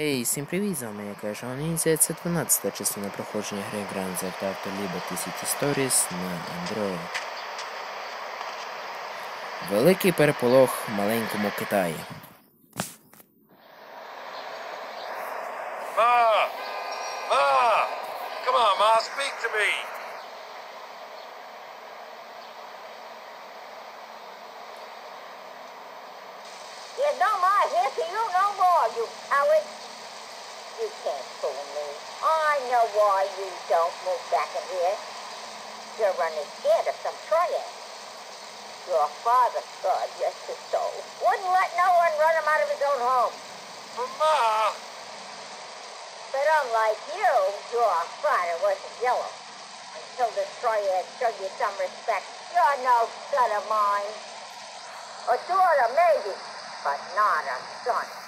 Ей, всім привіт, з вами я кажу, Анінція, це 12 частина проходження гри Grand Theft Auto Liberty City Stories на Android. Великий переполох в маленькому Китаї. Ma! Ma! Come on, Ma, speak to me! There's no more here for you no more, you coward. Can't fool me. I know why you don't move back in here. You're running scared of some triad. Your father, God rest his soul, wouldn't let no one run him out of his own home. But Ma! But unlike you, your father wasn't yellow. Until the triad showed you some respect, you're no son of mine. A daughter, maybe, but not a son.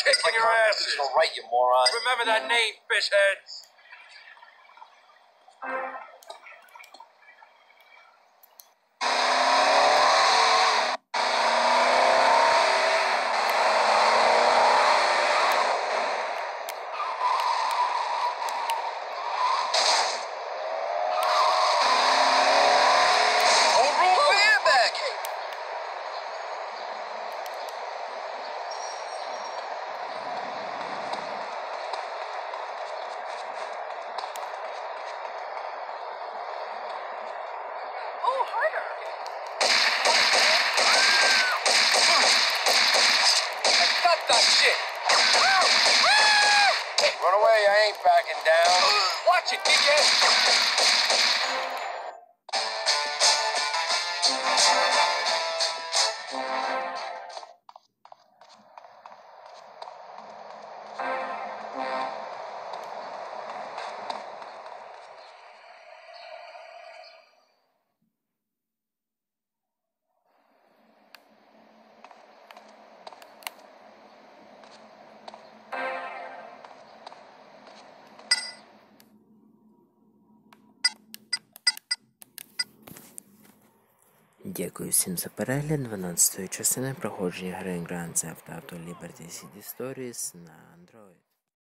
Kicking your asses. Right, you moron. Remember that name, fishheads. Home Oh, harder. I got that shit. Run away, I ain't backing down. Watch it, dickhead. Дякую всім за перегляд 12-ї частини проходження гри Grand Theft Auto Liberty City Stories на Android.